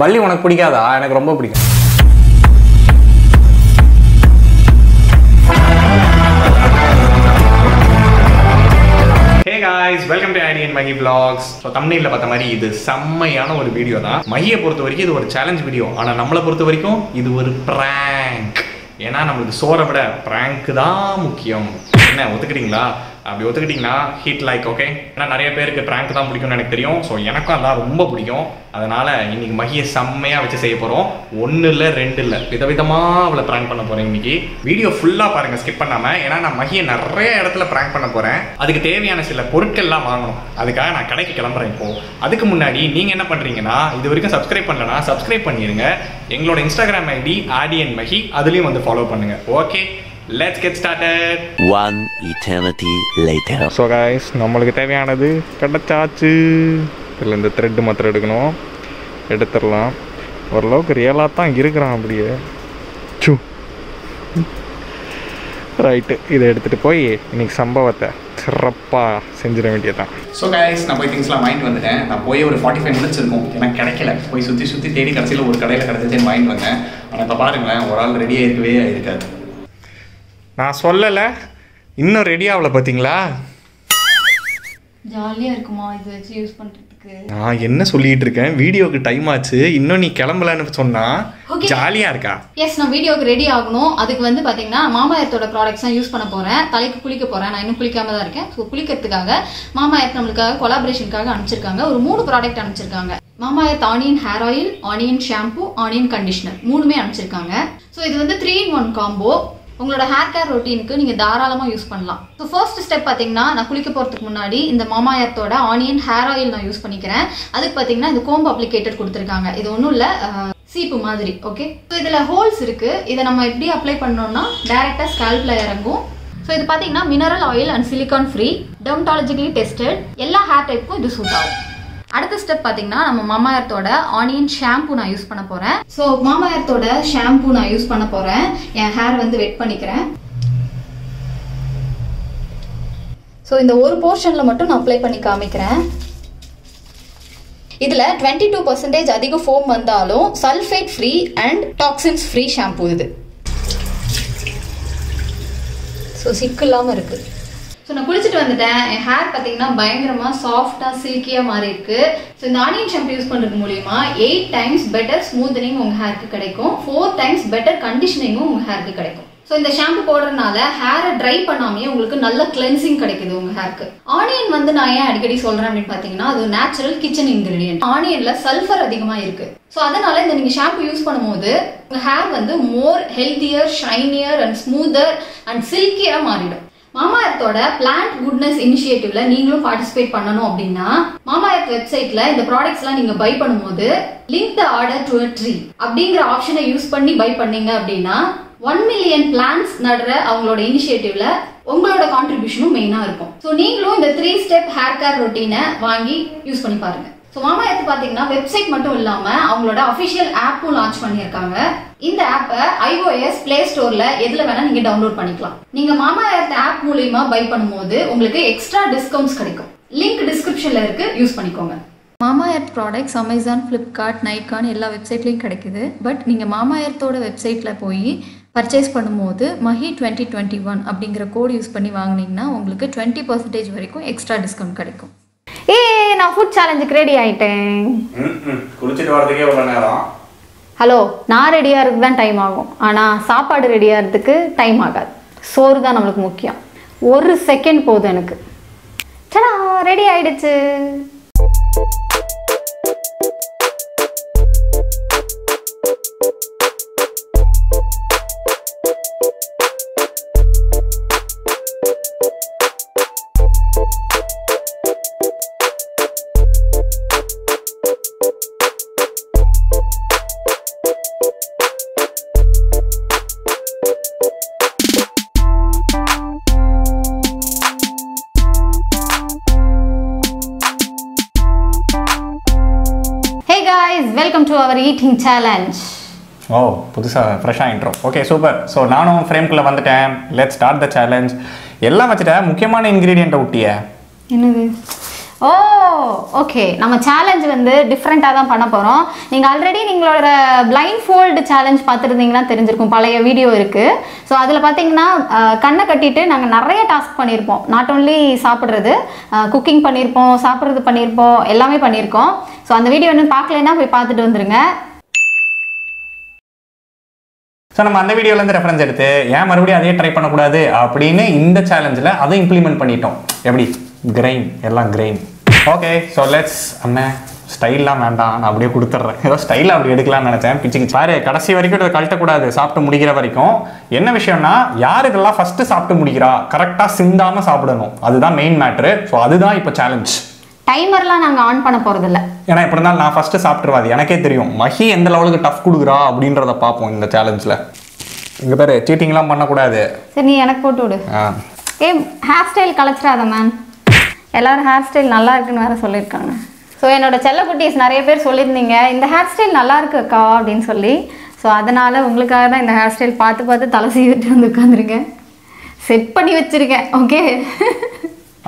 பள்ளி உனக்கு பிடிக்காதா? எனக்கு ரொம்ப பிடிக்கும். காய்ஸ் வெல்கம் டு ஐடியன் மகி பிளாக்ஸ் ஸோ தமிழில் பார்த்த மாதிரி இது செம்மையான ஒரு வீடியோ தான். மையை பொறுத்த வரைக்கும் இது ஒரு சேலஞ்ச் வீடியோ ஆனால் நம்மளை பொறுத்த வரைக்கும் இது ஒரு ப்ராங்க் ஏன்னா நம்மளுக்கு சோற விட ப்ராங்க் தான் முக்கியம். என்ன ஒத்துக்கிட்டீங்களா? அப்படி ஒத்துக்கிட்டிங்கன்னா ஹீட் லைக் ஓகே ஏன்னா நிறைய பேருக்கு ப்ராங்க் தான் பிடிக்கும்னு எனக்கு தெரியும். ஸோ எனக்கும் அதான் ரொம்ப பிடிக்கும். அதனால இன்னைக்கு மகியை செம்மையாக வச்சு செய்ய போகிறோம் ஒன்று இல்லை ரெண்டு இல்லை விதவிதமாக அவளை ப்ராங்க் பண்ண போகிறேன் இன்னைக்கு. வீடியோ ஃபுல்லாக பாருங்கள் ஸ்கிப் பண்ணாமல் ஏன்னா நான் மகியை நிறைய இடத்துல ப்ராங்க் பண்ண போகிறேன் அதுக்கு தேவையான சில பொருட்கள்லாம் வாங்கணும். அதுக்காக நான் கடைக்கு கிளம்புறேன் இப்போது அதுக்கு முன்னாடி நீங்கள் என்ன பண்ணுறீங்கன்னா இது வரைக்கும் சப்ஸ்கிரைப் பண்ணலன்னா சப்ஸ்கிரைப் பண்ணிடுங்க எங்களோட Instagram ID Aadi and Mahi அதுலேயும் வந்து ஃபாலோ பண்ணுங்கள் okay let's get started One eternity later. So guys நம்மளுக்கு தேவையானது கிடைச்சாச்சு. இதில் இந்த த்ரெட்டு மாத்திரம் எடுக்கணும். எடுத்துடலாம். ஓரளவுக்கு ரியலாக தான் இருக்கிறான் அப்படியே. சு ரைட்டு இதை எடுத்துகிட்டு போய் இன்னைக்கு சம்பவத்தை சிறப்பாக செஞ்சிட வேண்டியதான் ஸோ கைஸ் நான் போய் திங்ஸ்லாம் வாங்கிட்டு வந்துட்டேன். நான் போய் ஒரு ஃபார்ட்டி ஃபைவ் மினிட்ஸ் இருக்கும். எனக்கு கிடைக்கல. போய் சுற்றி சுற்றி தேடி கடைசியில் ஒரு கடையில் கிடச்சிச்சேன்னு வாங்கிட்டு வந்தேன். ஆனால் இப்போ பாருங்களேன் ஒரு ஆள் ரெடியாக இருக்கவே இருக்காது நான் சொல்லலை. இன்னும் ரெடி ஆகல பார்த்தீங்களா ஜாலியா இருக்குமா இது வச்சு யூஸ் பண்றதுக்கு? நான் என்ன சொல்லிட்டு இருக்கேன்? வீடியோக்கு டைம் ஆச்சு. இன்னும் நீ கிளம்பலன்னு சொன்னா Okay. ஜாலியா இருக்கா? எஸ் நான் வீடியோக்கு ரெடி ஆகணும். அதுக்கு வந்து பாத்தீங்கன்னா மாமாயத்தோட ப்ராடக்ட்ஸ் தான் யூஸ் பண்ண போறேன். தலைக்கு குளிக்க போறேன். நான் இன்னும் குளிக்காம தான் இருக்கேன். ஸோ குளிக்கிறதுக்காக மாமாயத் நம்மளுக்காக கொலாபரேஷனுக்காக அனுப்பிச்சிருக்காங்க. ஒரு மூணு ப்ராடக்ட் அனுப்பிச்சிருக்காங்க. Mamaearth onion hair oil onion shampoo onion conditioner மூணுமே அனுப்பிச்சிருக்காங்க. ஸோ இது வந்து த்ரீ இன் ஒன் காம்போ உங்களோட ஹேர் கேர் ரொட்டீனுக்கு நீங்க தாராளமா யூஸ் பண்ணலாம். ஸோ ஃபர்ஸ்ட் ஸ்டெப் பாத்தீங்கன்னா நான் குளிக்க போறதுக்கு முன்னாடி இந்த மாமாயத்தோட ஆனியன் ஹேர் ஆயில் நான் யூஸ் பண்ணிக்கிறேன். அதுக்கு பாத்தீங்கன்னா இந்த கோம்பு அப்ளிகேட்டர் கொடுத்துருக்காங்க. இது ஒன்றும் இல்லை சீப்பு மாதிரி ஓகே ஸோ இதில் ஹோல்ஸ் இருக்கு. இதை நம்ம எப்படி அப்ளை பண்ணோம்னா டேரெக்டாக ஸ்கேல்ப்ல இறங்கும். ஸோ இது பார்த்தீங்கன்னா mineral oil and silicone free dermatologically tested எல்லா ஹேர் டைப்புக்கும் இது சூட் ஆகும் அடுத்த ஸ்டெப் பார்த்தீங்கன்னா நம்ம மாமா எர்த்தோட ஆனியன் ஷாம்பு நான் யூஸ் பண்ண போறேன். ஸோ எர்த்தோட ஷாம்பு நான் யூஸ் பண்ண போறேன். என் ஹேர் வந்து வெட் பண்ணிக்கிறேன். ஸோ இந்த ஒரு போர்ஷன்ல மட்டும் நான் அப்ளை பண்ணி காமிக்கிறேன். இதுல 22% டூ பர்சன்டேஜ் அதிக ஃபோம் வந்தாலும் sulphate free and toxins free shampoo இது. ஸோ சிக்கு இல்லாமல் இருக்குது ஸோ நான் குளிச்சுட்டு வந்துட்டேன். என் ஹேர் பார்த்தீங்கன்னா பயங்கரமாக சாஃப்டாக சில்கியாக மாறி இருக்கு. ஸோ இந்த ஆனியன் ஷாம்பு யூஸ் பண்ணுறது மூலியமா எயிட் டைம்ஸ் பெட்டர் ஸ்மூத்தனிங் உங்கள் ஹேருக்கு கிடைக்கும். ஃபோர் டைம்ஸ் பெட்டர் கண்டிஷனிங்கும் உங்கள் ஹேருக்கு கிடைக்கும். ஸோ இந்த ஷாம்பு போடுறதுனால ஹேரை ட்ரை பண்ணாமே உங்களுக்கு நல்ல கிளென்சிங் கிடைக்குது உங்க ஹேருக்கு ஆனியன் வந்து நான் ஏன் அடிக்கடி சொல்றேன் அப்படின்னு பாத்தீங்கன்னா அது நேச்சுரல் கிச்சன் இன்கிரீடியன்ட் ஆனியன்ல சல்ஃபர் அதிகமா இருக்கு. ஸோ அதனால இந்த நீங்க ஷாம்பு யூஸ் பண்ணும்போது உங்க ஹேர் வந்து more healthier shinier and smoother and சில்கியா மாறிடும். மாமா எர்த்தோட பிளான்ட் குட்னஸ் இனிஷியேட்டிவ்ல நீங்களும் பார்ட்டிசிபேட் பண்ணணும் அப்படின்னா மாமா எர்த் வெப்சைட்ல இந்த ப்ராடக்ட்ஸ் எல்லாம் நீங்க பை பண்ணும்போது link the order to a tree அப்படிங்கிற ஆப்ஷனை யூஸ் பண்ணி பை பண்ணீங்க அப்படின்னா ஒன் மில்லியன் பிளான்ஸ் நடுற அவங்களோட இனிஷியேட்டிவ்ல உங்களோட கான்ட்ரிபியூஷனும் மெயினா இருக்கும். ஸோ நீங்களும் இந்த த்ரீ ஸ்டெப் ஹேர் கேர் ரொட்டீனை வாங்கி யூஸ் பண்ணி பாருங்க. ஸோ மாமா எர்த் பார்த்தீங்கன்னா வெப்சைட் மட்டும் இல்லாம அவங்களோட அஃபிஷியல் ஆப்பும் லான்ச் பண்ணியிருக்காங்க. இந்த ஆப்பை ஐஓஎஸ் பிளே ஸ்டோர்ல எதுல வேணா நீங்க டவுன்லோட் பண்ணிக்கலாம். நீங்க மாமா எர்த் ஆப் மூலியமா பை பண்ணும்போது உங்களுக்கு எக்ஸ்ட்ரா டிஸ்கவுண்ட்ஸ் கிடைக்கும். லிங்க் டிஸ்கிரிப்ஷன்ல இருக்கு யூஸ் பண்ணிக்கோங்க. Mamaearth products Amazon Flipkart Nykaa எல்லா வெப்சைட்லேயும் கிடைக்குது. பட் நீங்கள் மாமா எர்த்தோட வெப்சைட்டில் போய் பர்ச்சேஸ் பண்ணும்போது மஹி டுவெண்ட்டி டுவெண்ட்டி ஒன் அப்படிங்கிற கோட் யூஸ் பண்ணி வாங்குனீங்கன்னா உங்களுக்கு டுவெண்ட்டி பர்சன்டேஜ் வரைக்கும் எக்ஸ்ட்ரா டிஸ்கவுண்ட் கிடைக்கும். ஏய் நான் ஃபுட் சேலஞ்சுக்கு ரெடி ஆயிட்டேன். குளிச்சுட்டு வரதுக்கே எவ்வளோ நேரம். ஹலோ நான் ரெடி ஆகிறதுக்கு தான் டைம் ஆகும். ஆனால் சாப்பாடு ரெடி ஆகிறதுக்கு டைம் ஆகாது. சோறு தான் நம்மளுக்கு முக்கியம். ஒரு செகண்ட் போதும் எனக்கு. சடா ரெடி ஆயிடுச்சு. ஈட்டிங் சேலஞ்ச் ஓ புதுசாக ஃப்ரெஷ்ஷாக இன்ட்ரோ ஓகே சூப்பர் ஸோ நானும் ஃப்ரேம்குள்ளே வந்துட்டேன். லெட் ஸ்டார்ட் த சேலஞ்ச் எல்லாம் வச்சுட்டேன் முக்கியமான இன்க்ரீடியண்ட்டை விட்டிய என்னது? ஓ ஓகே நம்ம சேலஞ்ச் வந்து டிஃப்ரெண்ட்டாக தான் பண்ண போகிறோம் நீங்கள் ஆல்ரெடி நீங்களோட பிளைண்ட் ஃபோல்டு சேலஞ்ச் பார்த்துருந்தீங்கன்னா தெரிஞ்சிருக்கும். பழைய வீடியோ இருக்குது ஸோ அதில் பார்த்தீங்கன்னா கண்ணை கட்டிட்டு நாங்கள் நிறைய டாஸ்க் பண்ணியிருப்போம் நாட் ஓன்லி சாப்பிட்றது குக்கிங் பண்ணியிருப்போம் சாப்பிட்றது பண்ணியிருப்போம் எல்லாமே பண்ணியிருக்கோம் ஸோ அந்த வீடியோ இன்னும் பார்க்கலைன்னா போய் பார்த்துட்டு வந்துருங்க. ஸோ நம்ம அந்த வீடியோலேருந்து ரெஃபரன்ஸ் எடுத்து ஏன் மறுபடியும் அதே ட்ரை பண்ணக்கூடாது அப்படின்னு இந்த சேலஞ்சில் அதை இம்ப்ளிமெண்ட் பண்ணிட்டோம். எப்படி? கிரைன் எல்லாம் கிரைன் ஓகே ஸோ லெட்ஸ் அண்ணே ஸ்டைல்லாம் வேண்டாம். நான் அப்படியே கொடுத்துட்றேன். ஏதோ ஸ்டைலில் அப்படி எடுக்கலாம்னு நினச்சேன். பிச்சுக்கு பாரு கடைசி வரைக்கும் இதை கழட்டக்கூடாது. சாப்பிட்டு முடிக்கிற வரைக்கும். என்ன விஷயம்னா யார் இதெல்லாம் ஃபஸ்ட்டு சாப்பிட்டு முடிக்கிறா? கரெக்டாக சிந்தாமல் சாப்பிடணும். அதுதான் மெயின் மேட்ரு ஸோ அதுதான் இப்போ சேலஞ்ச் டைமர்லாம் நாங்கள் ஆன் பண்ண போகிறதில்ல ஏன்னா எப்படி இருந்தாலும் நான் ஃபஸ்ட்டு சாப்பிட்ருவாது எனக்கே தெரியும். மஹி எந்த லெவலுக்கு டஃப் கொடுக்குறா அப்படின்றத பார்ப்போம் இந்த சேலஞ்சில் இங்கே பேர் சீட்டிங்லாம் பண்ணக்கூடாது. சரி நீ எனக்கு போட்டு விடு. ஏ ஹேர் ஸ்டைல் கலைச்சிடாத மேம் எல்லாரும் ஹேர் ஸ்டைல் நல்லா இருக்குன்னு வேற சொல்லியிருக்காங்க. ஸோ என்னோட செல்லக்குட்டீஸ் நிறைய பேர் சொல்லியிருந்தீங்க இந்த ஹேர் ஸ்டைல் நல்லா இருக்கு அக்கா அப்படின்னு சொல்லி. ஸோ அதனால உங்களுக்காக தான் இந்த ஹேர் ஸ்டைல் பார்த்து பார்த்து தலை சீவிட்டு வந்து உட்காந்துருக்கேன் செட் பண்ணி வச்சிருக்கேன் ஓகே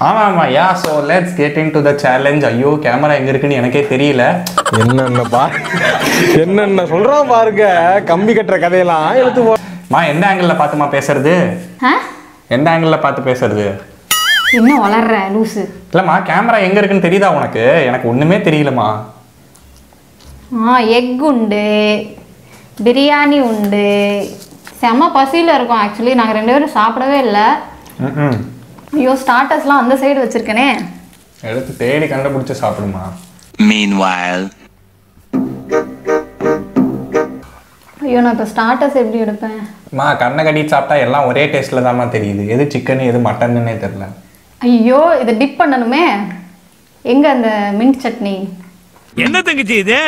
ஆமா ஆமா. Yeah so let's get into the challenge ஐயோ கேமரா எங்க இருக்குன்னு எனக்கே தெரியல. என்னென்ன பா என்னென்ன சொல்றான் பாருங்க. கம்பி கட்டுற கதையெல்லாம் எழுத்து போ மா எந்த ஆங்கிளில் பார்த்துமா பேசுறது? ஆ? எந்த ஆங்கிளில் பார்த்து பேசுறது? என்ன வளர்ற லூசு? இல்லைம்மா கேமரா எங்க இருக்குன்னு தெரியுதா உனக்கு? எனக்கு ஒண்ணுமே தெரியலம்மா. ஆ எக் உண்டு பிரியாணி உண்டு. செம்ம பசியில் இருக்கும் ஆக்சுவலி நாங்கள் ரெண்டு பேரும் சாப்பிடவே இல்லை. ஐயோ ஸ்டார்டர்ஸ்லாம் அந்த சைடு வச்சுருக்கேனே. எடுத்து தேடி கண்டுபிடிச்சு சாப்பிடுமா. Meanwhile, ஐயோ நான் இப்போ ஸ்டார்டர்ஸ் எப்படி எடுப்பேன்? மா கண்ணை கட்டிட்டு சாப்பிட்டா எல்லாம் ஒரே டேஸ்ட்ல தாம்மா தெரியுது. எது சிக்கன் எது மட்டன்னு தெரியல. ஐயோ இதை டிப் பண்ணணுமே. எங்க அந்த மின்ட் சட்னி? என்ன தங்கச்சி இது?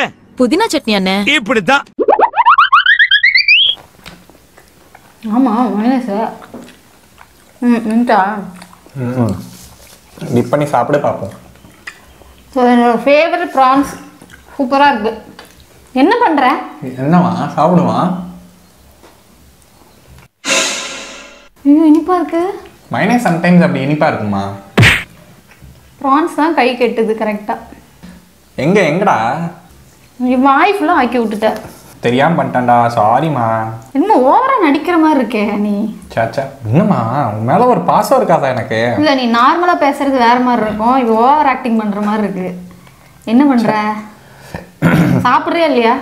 புதினா சட்னி அண்ணே. இப்படித்தான். ஆமா மைனஸ் ம் மின்ட்டா டிப் பண்ணி சாப்பிட பார்ப்போம். ஸோ என்னோட ஃபேவரட் ப்ரான்ஸ் சூப்பராக இருக்கு. என்ன பண்ற? என்னவா? சாப்பிடுமா ஐயோ இனிப்பா இருக்கு. மைனஸ் சம்டைம்ஸ் அப்படி இனிப்பா இருக்குமா? ப்ரான்ஸ் தான் கை கெட்டுது கரெக்டாக எங்க எங்கடா? வாய் ஃபுல்லாக ஆக்கி விட்டுட்ட. தெரியாம பண்ணிட்டேன்டா சாரிம்மா என்னமோ ஓவரா நடிக்கிற மாதிரி இருக்கே நீ. சாச்சா என்னம்மா உன் மேல ஒரு பாசம் இருக்காதா எனக்கு? இல்லை நீ நார்மலாக பேசுறது வேற மாதிரி இருக்கும். இது ஓவர் ஆக்டிங் பண்ற மாதிரி இருக்கு. என்ன பண்ற? சாப்பிட்றியா இல்லையா?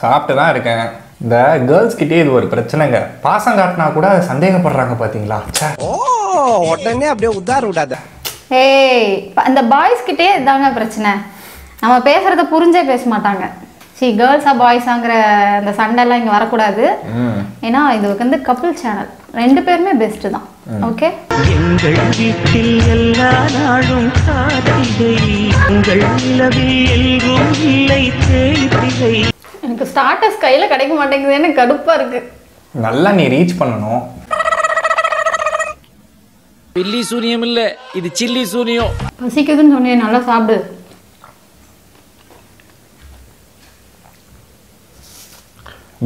சாப்பிட்டு தான் இருக்கேன். இந்த கேர்ள்ஸ் கிட்டே இது ஒரு பிரச்சனைங்க. பாசம் காட்டினா கூட சந்தேகப்படுறாங்க பாத்தீங்களா? ச்சே. ஓ உடனே அப்படியே உதார விடாத. ஏய் அந்த பாய்ஸ் கிட்டே இதாங்க பிரச்சனை. நம்ம பேசுறத புரிஞ்சே பேச மாட்டாங்க. சி கேர்ள்ஸா பாய்ஸாங்கிற அந்த சண்டைலாம் இங்கே வரக்கூடாது. ம் ஏன்னா இது வந்து கப்புள் சேனல் ரெண்டு பேருமே பெஸ்ட்டு தான். ஓகே எங்கள் வீட்டில் எல்லா நாளும் காத்திரை உங்கள் நிலவில் எங்கும் இல்லை தேய்பிகை எனக்கு ஸ்டார்டர்ஸ் கையில் கிடைக்க மாட்டேங்குதுன்னு கடுப்பாக இருக்கு. நல்லா நீ ரீச் பண்ணணும். பில்லி சூனியம் இல்ல இது சில்லி சூனியம். பசிக்குதுன்னு சொன்னேன் நல்லா சாப்பிடு.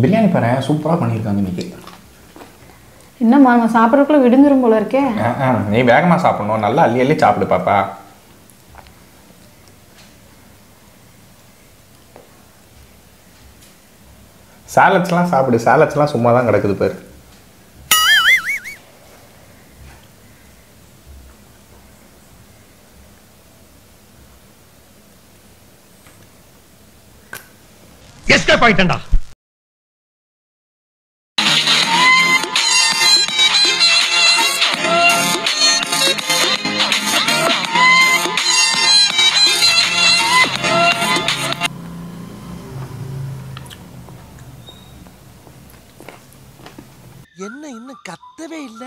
பிரியாணி பாரு சூப்பரா பண்ணியிருக்காங்க இன்னைக்கு. என்னம்மா நம்ம சாப்பிட்றதுக்குள்ள விடுந்துரும் போல இருக்கே. நீ வேகமா சாப்பிடணும். நல்லா அள்ளி அள்ளி சாப்பிடு பாப்பா. சாலட்ஸ்லாம் சாப்பிடு. சாலட்ஸ்லாம் சும்மா தான் கிடக்குது பாரு. எஸ்கேப் ஆயிட்டேன்டா. என்ன இன்னும் கத்தவே இல்ல?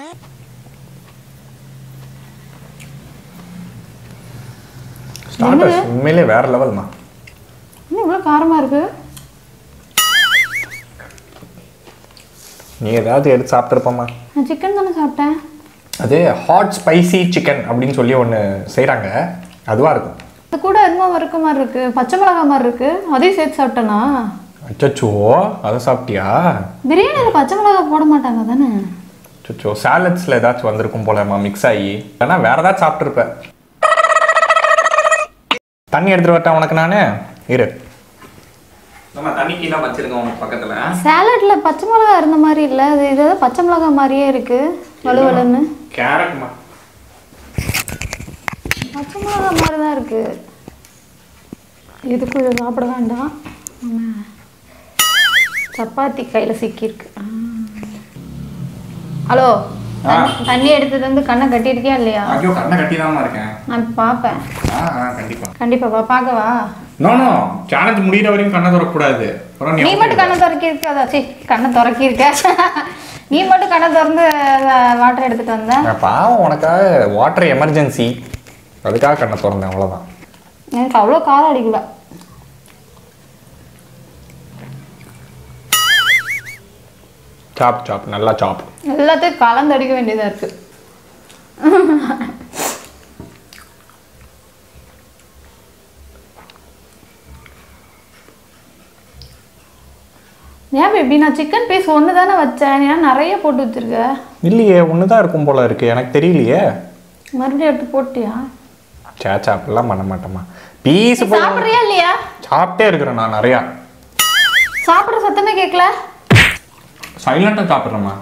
உண்மையிலே வேற லெவல்மா ஏதாவது எடுத்து சாப்பிட்ருப்போம்மா நான் சிக்கன் தானே சாப்பிட்டேன். அது ஹாட் ஸ்பைசி சிக்கன் அப்படின்னு சொல்லி ஒன்று செய்கிறாங்க அதுவாக இருக்கும். அது கூட என்னமோ இருக்க மாதிரி இருக்கு பச்சை மிளகா மாதிரி இருக்கு. அதையும் சேர்த்து சாப்பிட்டேனா? அச்சோ அதை சாப்பிட்டியா? பிரியாணியில் பச்சை மிளகா போட மாட்டாங்க தானே? அச்சோ சாலட்ஸில் ஏதாச்சும் வந்திருக்கும் போலம்மா மிக்ஸ் ஆகி. ஆனால் வேற ஏதாச்சும் சாப்பிட்ருப்ப தண்ணி எடுத்துட்டு வரட்டா உனக்கு நானு? இரு. நம்ம தண்ணிக்கு தான் வச்சிருக்கோம் உனக்கு பக்கத்துல. சாலட்ல பச்சை மிளகா இருந்த மாதிரி இல்லை. அது இது பச்சை மிளகா மாதிரியே இருக்கு. வலுவலுன்னு கேரட்மா பச்சை மிளகா மாதிரி தான் இருக்கு. இதுக்கும் இதை சாப்பிட வேண்டாம். சப்பாத்தி கையில் சிக்கியிருக்கு. ஹலோ தண்ணி- எடுத்தது வந்து கண்ணை கட்டியிருக்கியா இல்லையா? ஐயோ கண்ணை கட்டி தான் இருக்கேன். நான் பார்ப்பேன். ஆ ஆ, கண்டிப்பா. கண்டிப்பாப்பா பார்க்கவா? நோ நோ சேலஞ்ச் முடியிற வரைக்கும் கண்ணை திறக்கக்கூடாது. அப்புறம் நீ மட்டும் கண்ணை திறக்கிருக்க அதாச்சி கண்ணை திறக்கிருக்க நீ மட்டும் கண்ணை திறந்து வாட்டர் எடுத்துட்டு வந்த. நான் பாவம் உனக்காக வாட்டர் எமர்ஜென்சி அதுக்காக கண்ணை திறந்தேன் அவ்வளோதான் எனக்கு அவ்வளோ காரம் அடிக்கல. சாப் சாப் நல்லா சாப் எல்லாத்தையும் கலந்து அடிக்க வேண்டியதா இருக்கு. ஏன் பேபி நான் சிக்கன் பீஸ் ஒன்று தானே வச்சேன்? ஏன் நிறைய போட்டு வச்சிருக்க? இல்லையே ஒன்று தான் இருக்கும் போல இருக்கு. எனக்கு தெரியலையே. மறுபடியும் எடுத்து போட்டியா? சேச்சா அப்படிலாம் பண்ண மாட்டேம்மா. பீஸ் சாப்பிட்றியா இல்லையா? சாப்பிட்டே இருக்கிறேன் நான் நிறையா. சாப்பிட்ற சத்தமே கேட்கல சைலண்டாக சாப்பிட்றேம்மா.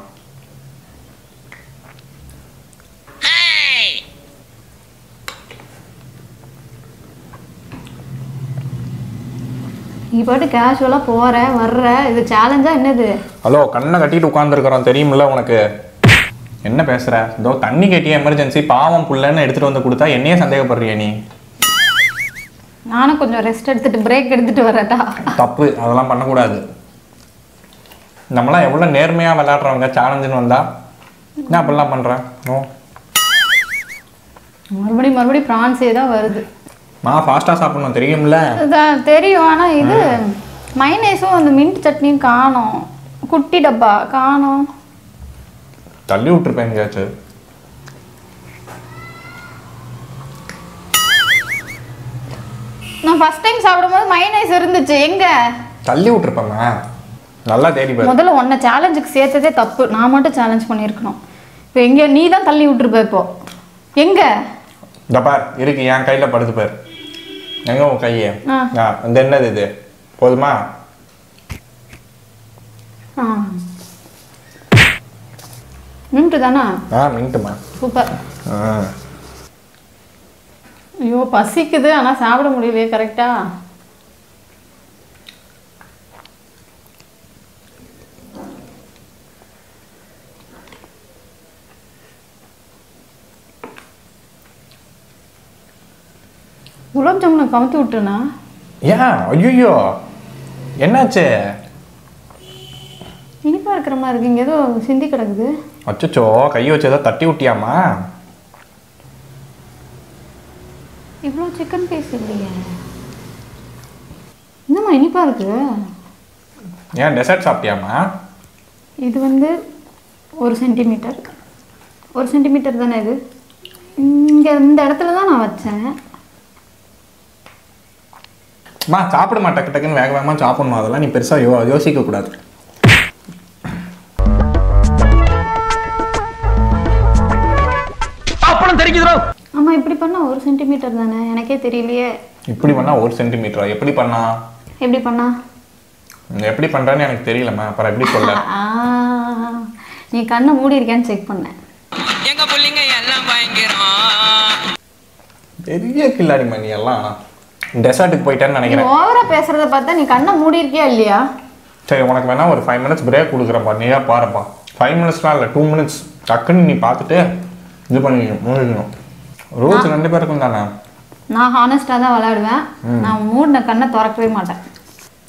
நீ பாட்டு கேஷுவலாக போற வர்ற இது சேலஞ்சா என்னது? ஹலோ கண்ணை கட்டிட்டு உட்காந்துருக்குறோம் தெரியுமில்ல உனக்கு? என்ன பேசுற? இதோ தண்ணி கேட்டிய எமர்ஜென்சி பாவம் புள்ளன்னு எடுத்துட்டு வந்து கொடுத்தா என்னையே சந்தேகப்படுறிய நீ? நானும் கொஞ்சம் ரெஸ்ட் எடுத்துட்டு பிரேக் எடுத்துட்டு வரட்டா தப்பு அதெல்லாம் பண்ணக்கூடாது. நம்மளாம் எவ்வளோ நேர்மையாக விளையாடுறவங்க சேலஞ்சுன்னு வந்தா என்ன அப்படிலாம் பண்ணுறேன் ஓ மறுபடியும் மறுபடியும் ப்ரான்ஸே தான் வருது. நான் ஃபாஸ்ட்டாக சாப்பிடணும். தெரியும்ல? தெரியும். ஆனால் இது மைனேஸும் அந்த மின்ட் சட்னியும் காணோம். குட்டி டப்பா காணோம். தள்ளி விட்டுருப்பேன் எங்கேயாச்சும். நான் ஃபர்ஸ்ட் டைம் சாப்பிடும்போது மைனேஸ் இருந்துச்சு. எங்க? தள்ளி விட்டுருப்பேம்மா. நல்லா தேடி பாரு. முதல்ல உன்னை சேலஞ்சுக்கு சேர்த்ததே தப்பு. நான் மட்டும் சேலஞ்ச் பண்ணியிருக்கணும். இப்போ எங்க நீ தான் தள்ளி விட்டுருப்ப இப்போ. எங்க? இந்த பார் இருக்கு என் கையில் படுத்து பார். எங்க உன் கையை ஆ. இந்த என்னது இது போதுமா மின்ட்டு தானா ஆ மின்ட்டுமா சூப்பர் ஆ ஐயோ பசிக்குது ஆனால் சாப்பிட முடியலையே கரெக்டா குலாப் ஜாமுனை கமுத்தி விட்டுருண்ணா ஏன் ஐயோ என்னாச்சு? இனிப்பா இருக்கிற மாதிரி இருக்கு. இங்கே ஏதோ சிந்தி கிடக்குது. அச்சச்சோ கையை வச்சு ஏதோ தட்டி விட்டியாமா இவ்வளோ சிக்கன் பீஸ் இல்லையே. என்னம்மா இனிப்பா இருக்கு? ஏன் டெசர்ட் சாப்பிட்டியாமா இது வந்து ஒரு சென்டிமீட்டர் ஒரு சென்டிமீட்டர் தானே இது? இங்கே இந்த இடத்துல தான் நான் வச்சேன். அம்மா சாப்பிடுமா டக்கு டக்குன்னு வேக வேகமாக சாப்பிடணும். அதெல்லாம் நீ பெருசாக யோ யோசிக்க கூடாது. அப்பளம் தெரிக்குதுரோ ஆமாம் இப்படி பண்ணால் ஒரு சென்டிமீட்டர் தானே? எனக்கே தெரியலையே. இப்படி பண்ணா ஒரு சென்டிமீட்டரா எப்படி பண்ணா? எப்படி பண்ணா? நீ எப்படி பண்றேன்னு எனக்கு தெரியலம்மா. அப்புறம் எப்படி சொல்ல? நீ கண்ணை மூடி இருக்கியான்னு செக் பண்ணேன் எங்க புள்ளைங்க எல்லாம் பயங்கரம். பெரிய கில்லாடிமா நீ எல்லாம். டெசர்ட்டுக்கு போயிட்டேன்னு நினைக்கிறேன். ஓவரா பேசுறத பார்த்தா நீ கண்ணை மூடி இருக்கியா இல்லையா? சரி உனக்கு வேணா ஒரு ஃபைவ் மினிட்ஸ் பிரேக் கொடுக்குறப்பா நீயா பாருப்பா. ஃபைவ் மினிட்ஸ்லாம் இல்லை டூ மினிட்ஸ் டக்குன்னு நீ பார்த்துட்டு இது பண்ணிக்கணும் மூடிக்கணும். ரூல்ஸ் ரெண்டு பேருக்கும் தானே? நான் ஹானஸ்டாக தான் விளையாடுவேன். நான் மூடின கண்ணை திறக்கவே மாட்டேன்.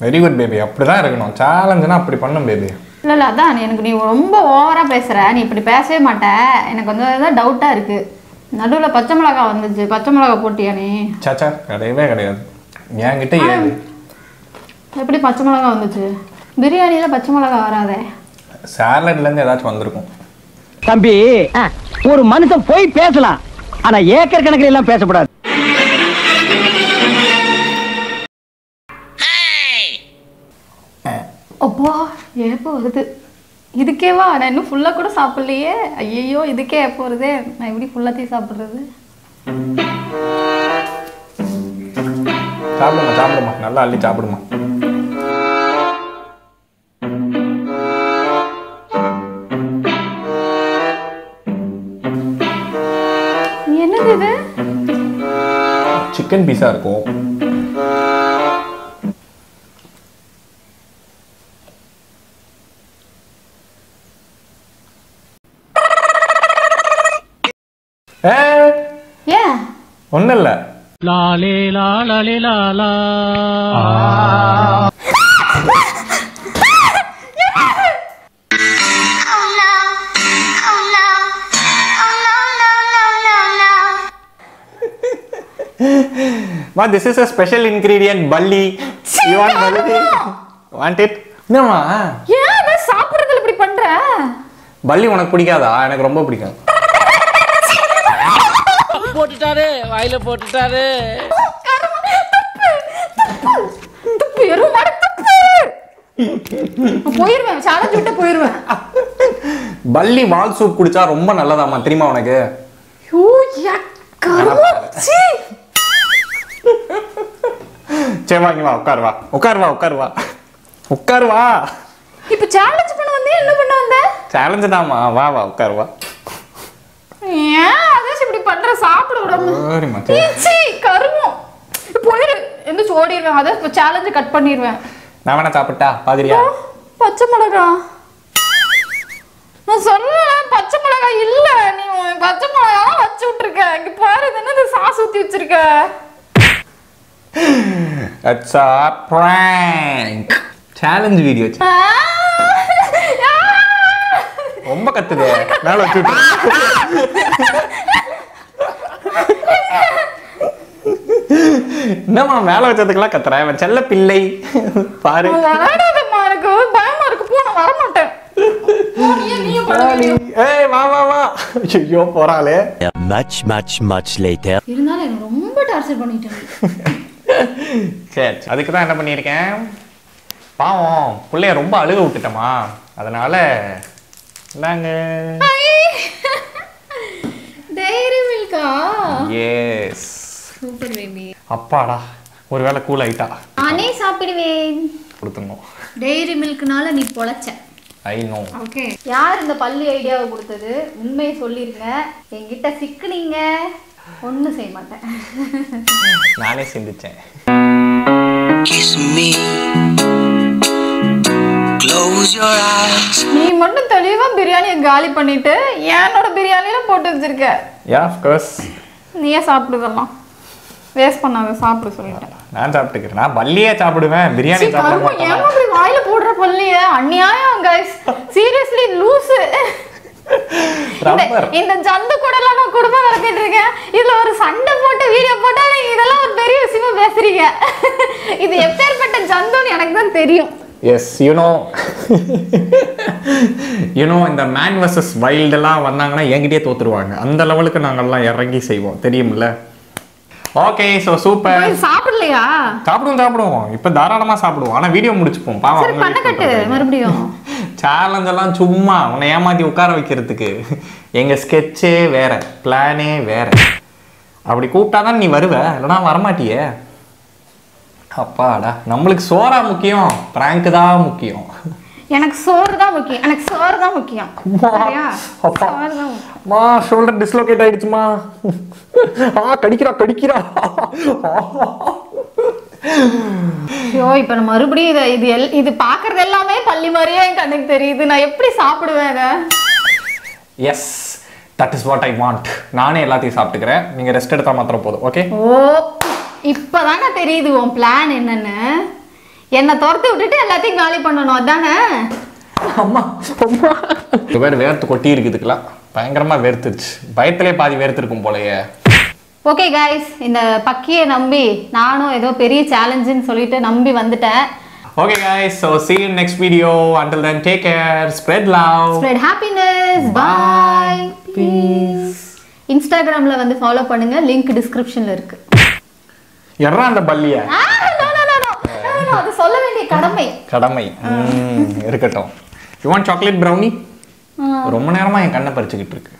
வெரி குட் பேபி அப்படி தான் இருக்கணும் சேலஞ்சுனா அப்படி பண்ணும் பேபி இல்லை இல்லை அதான் எனக்கு நீ ரொம்ப ஓவராக பேசுகிற நீ இப்படி பேசவே மாட்ட. எனக்கு வந்து ஏதாவது டவுட்டாக இருக்குது நடுவில் பச்சை மிளகா வந்துச்சு. பச்சை மிளகா போட்டியா நீ? சாச்சா கிடையவே கிடையாது. என்கிட்ட ஏது எப்படி பச்சை மிளகா வந்துச்சு? பிரியாணியில் பச்சை மிளகா வராதே. சேலட்லேருந்து ஏதாச்சும் வந்திருக்கும். தம்பி ஒரு மனுஷன் போய் பேசலாம். ஆனா ஏக்கர் கணக்கில் எல்லாம் பேசக்கூடாது. அப்பா ஏப்போ வருது. இதுக்கேவா? நான் இன்னும் ஃபுல்லாக கூட சாப்பிட்லையே. ஐயையோ இதுக்கே வருதே? நான் எப்படி ஃபுல்லாத்தையும் சாப்பிட்றது? சாப்பிடுமா சாப்பிடுமா. நல்லா அள்ளி சாப்பிடுமா. என்னது இது? சிக்கன் பீஸா இருக்கும். ஏன் ஒன்றும் இல்லை லாலே லாலே லாலா மா this is a special ingredient பல்லி யூ வாண்ட் பல்லி வாண்ட் இட் என்னம்மா? ஏன்? சாப்பிடுறதுல இப்படி பண்ற? பல்லி உனக்கு பிடிக்காதா? எனக்கு ரொம்ப பிடிக்கும். போட்டுட்டாரு வாயில போட்டுட்டாரு. போயிருவேன் சேலஞ்ச் விட்டு போயிருவேன். பல்லி வால் சூப் குடிச்சா ரொம்ப நல்லதாம்மா தெரியுமா உனக்கு. சரி வா இங்க வா உட்கார் வா. உட்கார் வா உட்கார் வா. உட்கார் வா. இப்ப சேலஞ்ச் பண்ண வந்தே என்ன பண்ண வந்த? சேலஞ்சு தாம்மா. வா வா உட்கார் வா ஏன் அதாச்சும் இப்படி பண்ற சாப்பிட விடாம கருமம். போயிரு எந்திரிச்சு ஓடிடுவேன் இப்போ சேலஞ்சு கட் பண்ணிடுவேன் நான் வேணா சாப்பிட்டா? பாதிரியா? பச்சை மிளகா. நான் சொல்லுவேன் பச்சை மிளகா இல்ல. நீ பச்சை மிளகா வச்சு விட்டுருக்க. இங்க பாரு இது என்னது சாஸ் ஊத்தி வச்சிருக்க? It's a prank. ஆ! ஆ! ரொம்ப கத்துது. மேல வச்சு விட்டு. என்னம்மா மேல வச்சதுக்கெல்லாம் கத்துற இவன் செல்ல பிள்ளை. பாரு. விளையாடாதம்மா எனக்கு பயமா இருக்கு. போ நான் வரமாட்டேன். ஏய் வா வா வா. ஐயோ போறாளே. Much, much, much later. இருந்தாலும் எனக்கு ரொம்ப டார்ச்சர் பண்ணிட்டேன் சரி அதுக்கு தான் என்ன பண்ணியிருக்கேன்? பாவம் பிள்ளைய ரொம்ப அழுக விட்டுட்டோமா அதனால இந்தாங்க. டைரி மில்கா எஸ் சூப்பர் பேபி அப்பாடா ஒருவேளை கூல் ஆயிட்டா? நானே சாப்பிடுவேன். கொடுத்துங்க டைரி மில்க்னால நீ பொழைச்ச. ஐ நோ ஓகே யார் இந்த பள்ளி ஐடியாவை கொடுத்தது? உண்மையை சொல்லிருங்க. என்கிட்ட சிக்குனீங்க. ஒன்றும் செய்ய மாட்டேன். நானே சிந்திச்சேன். நீ மட்டும் தெளிவா பிரியாணியை காலி பண்ணிட்டு என்னோட பிரியாணியில போட்டு வச்சிருக்க. யா கோர்ஸ் நீயே சாப்பிடுதெல்லாம் வேஸ்ட் பண்ணாத சாப்பிடு சொல்லிட்டேன். நான் சாப்பிட்டுக்கிறேன்? நான் பல்லியே சாப்பிடுவேன் பிரியாணி சீ, சாப்பிட கருமம், மாட்டேன். ஏம்மா இப்படி வாயில போடுற பள்ளிய அநியாயம் கைஸ் சீரியஸ்லி ரப்பர் இந்த ஜந்து கூட எல்லாம் நான் குடும்பம் நடத்திட்டு இருக்கேன். இதுல ஒரு சண்டை போட்டு வீடியோ போட்டா நீங்க இதெல்லாம் ஒரு பெரிய விஷயமா பேசுறீங்க. இது எப்பேற்பட்ட ஜந்துன்னு எனக்கு தான் தெரியும். Yes you know you know இந்த மேன் வர்சஸ் வைல்டெல்லாம் வந்தாங்கன்னா என்கிட்டயே தோத்துருவாங்க. அந்த லெவலுக்கு நாங்கள்லாம் இறங்கி செய்வோம். தெரியும்ல? ஓகே ஸோ சூப்பர் சாப்பிடலையா? சாப்பிடுவோம் சாப்பிடுவோம். இப்போ தாராளமாக சாப்பிடுவோம். ஆனால் வீடியோ முடிச்சுப்போம். பாவம் பண்ண கட்டு மறுபடியும். சேலஞ்ச் எல்லாம் சும்மா உன்னை ஏமாத்தி உட்கார வைக்கிறதுக்கு. எங்க ஸ்கெட்சே வேற பிளானே வேற. அப்படி கூப்பிட்டாதான் நீ வருவ. இல்லைன்னா வரமாட்டியே. அப்பாடா நம்மளுக்கு சோறா முக்கியம் பிராங்க் தான் முக்கியம். எனக்கு சோறு தான் முக்கியம். எனக்கு சோறு தான் முக்கியம். மா ஷோல்டர் டிஸ்லோகேட் ஆயிடுச்சுமா. ஆ கடிக்கிறா கடிக்கிறா. ஐயோ இப்ப நான் மறுபடியும் இதை இது எல் இது பாக்குறது எல்லாமே பள்ளி மாதிரியே என் கண்ணுக்கு தெரியுது. நான் எப்படி சாப்பிடுவேன் இதை? Yes that is what I want நானே எல்லாத்தையும் சாப்பிட்டுக்கிறேன். நீங்க ரெஸ்ட் எடுத்தா மாத்திரம் போதும் ஓகே ஓ இப்பதானே தெரியுது உன் பிளான் என்னன்னு. என்னை துரத்தி விட்டுட்டு எல்லாத்தையும் காலி பண்ணணும் அதானே? அம்மா அம்மா. வேர்த்து கொட்டி இருக்குதுக்கெல்லாம். பயங்கரமா வேர்த்துருச்சு. பயத்திலே பாதி வேர்த்திருக்கும் போலயே. ஓகே கைஸ் இந்த பக்கியை நம்பி நானும் ஏதோ பெரிய சேலஞ்சுன்னு சொல்லிட்டு நம்பி வந்துட்டேன். Okay guys. So see you in next video. Until then take care. Spread love. Spread happiness bye peace இன்ஸ்டாகிராம்ல வந்து ஃபாலோ பண்ணுங்க. லிங்க் டிஸ்கிரிப்ஷன்ல இருக்கு. எறா அந்த பல்லிய. அது சொல்ல வேண்டிய கடமை. கடமை. இருக்கட்டும். யூ வாண்ட் சாக்லேட் ப்ரௌனி ரொம்ப நேரமா என் கண்ணை பறிச்சுக்கிட்டு இருக்கு.